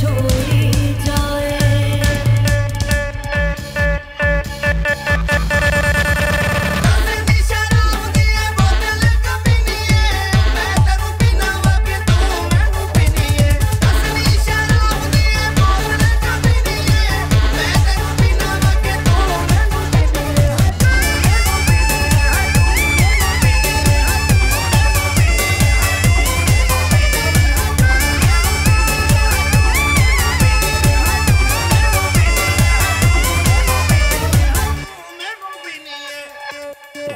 chose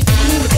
it.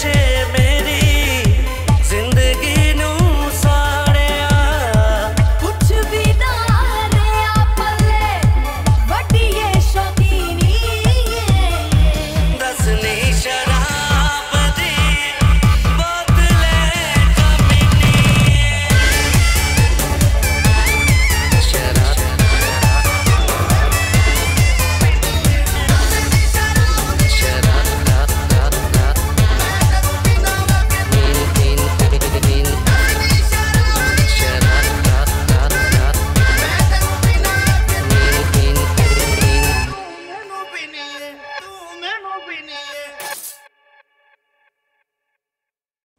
This